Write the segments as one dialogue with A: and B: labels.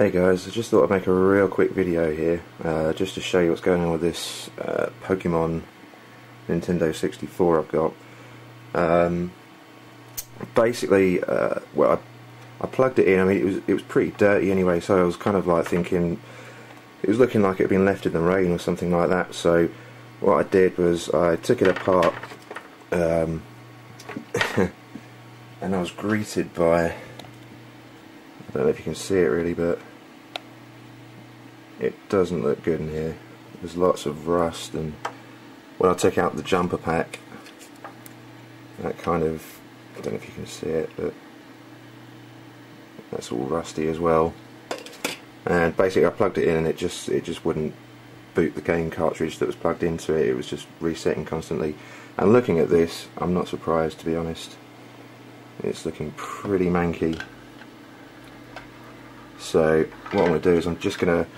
A: Hey guys, I just thought I'd make a real quick video here, uh, just to show you what's going on with this uh, Pokemon Nintendo 64 I've got. Um, basically, uh, well, I, I, plugged it in. I mean, it was it was pretty dirty anyway, so I was kind of like thinking it was looking like it had been left in the rain or something like that. So what I did was I took it apart, um, and I was greeted by I don't know if you can see it really, but it doesn't look good in here. There's lots of rust and when I took out the jumper pack that kind of I don't know if you can see it but that's all rusty as well. And basically I plugged it in and it just it just wouldn't boot the game cartridge that was plugged into it. It was just resetting constantly. And looking at this I'm not surprised to be honest. It's looking pretty manky. So what I'm going to do is I'm just going to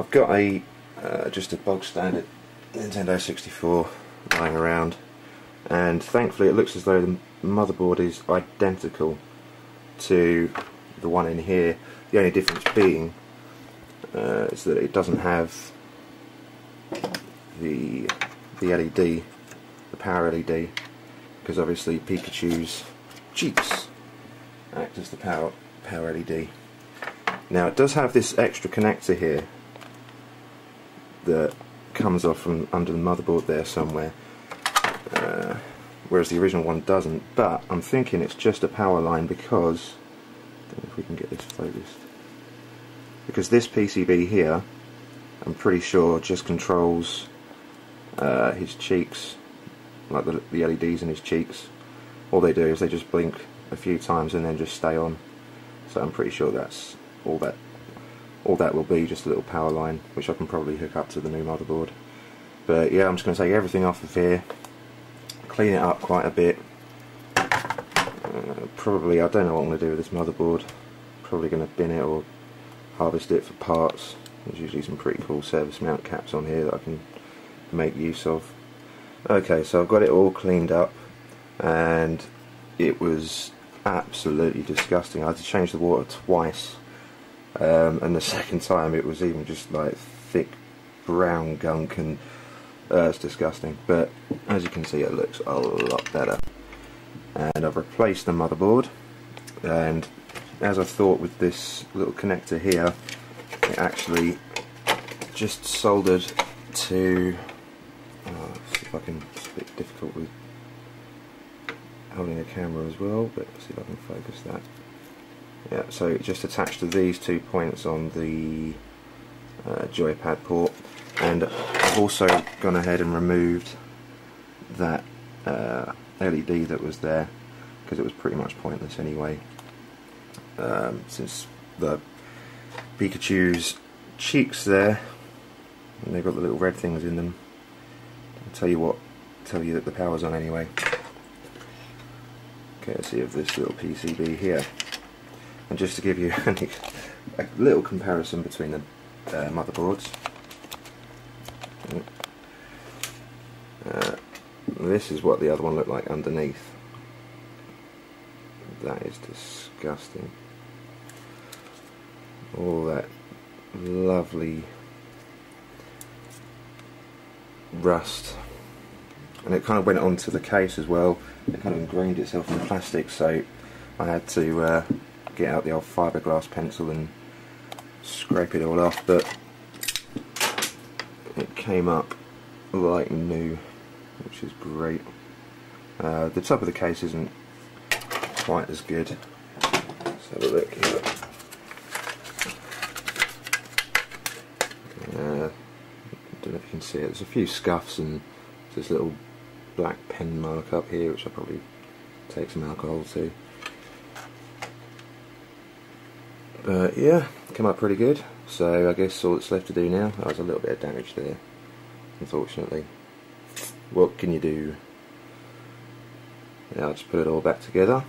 A: I've got a uh, just a bog standard Nintendo 64 lying around and thankfully it looks as though the motherboard is identical to the one in here. The only difference being uh, is that it doesn't have the the LED the power LED because obviously Pikachu's cheeks act as the power power LED now it does have this extra connector here that comes off from under the motherboard there somewhere uh, whereas the original one doesn't. But I'm thinking it's just a power line because I don't know if we can get this focused. Because this PCB here I'm pretty sure just controls uh, his cheeks like the, the LEDs in his cheeks. All they do is they just blink a few times and then just stay on. So I'm pretty sure that's all that all that will be just a little power line which I can probably hook up to the new motherboard. But yeah I'm just going to take everything off of here clean it up quite a bit. Uh, probably I don't know what I'm going to do with this motherboard. Probably going to bin it or harvest it for parts. There's usually some pretty cool surface mount caps on here that I can make use of. Okay so I've got it all cleaned up and it was absolutely disgusting. I had to change the water twice um, and the second time it was even just like thick brown gunk and uh, it's disgusting. But as you can see it looks a lot better. And I've replaced the motherboard. And as I thought with this little connector here it actually just soldered to see if I can it's a bit difficult with holding a camera as well but see if I can focus that yeah, so it just attached to these two points on the uh, joypad port. And I've also gone ahead and removed that uh, LED that was there because it was pretty much pointless anyway. Um, since the Pikachu's cheeks there and they've got the little red things in them I'll tell you what tell you that the power's on anyway. Courtesy of this little PCB here and just to give you a little comparison between the uh, motherboards. Uh, this is what the other one looked like underneath. That is disgusting. All that lovely rust. And it kind of went onto the case as well. It kind of ingrained itself in the plastic so I had to uh, get out the old fiberglass pencil and scrape it all off but it came up like new which is great. Uh, the top of the case isn't quite as good. Let's have a look here. Uh, don't know if you can see it. There's a few scuffs and this little black pen mark up here which I'll probably take some alcohol to But yeah, come up pretty good. So I guess all that's left to do now, that was a little bit of damage there, unfortunately. What can you do? Now I'll just put it all back together,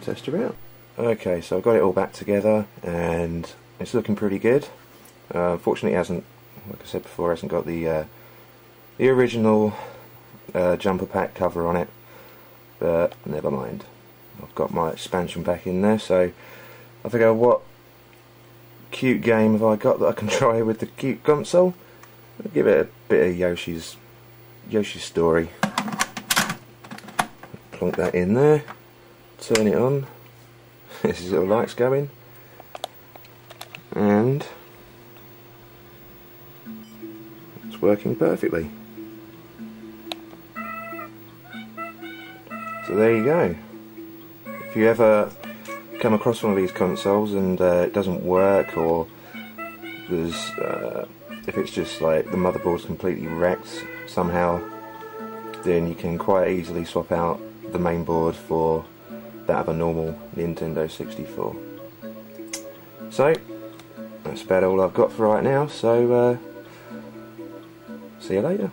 A: test her out. Okay, so I've got it all back together and it's looking pretty good. Uh, unfortunately it hasn't, like I said before, hasn't got the uh, the original uh, jumper pack cover on it, but never mind. I've got my expansion back in there, so I figure what cute game have I got that I can try with the cute console? I'll give it a bit of Yoshi's Yoshi's story. Plonk that in there, turn it on, this is little lights going, and it's working perfectly. So there you go. If you ever come across one of these consoles and uh, it doesn't work or there's uh, if it's just like the motherboard's completely wrecked somehow then you can quite easily swap out the main board for that of a normal Nintendo 64 so that's about all I've got for right now so uh, see you later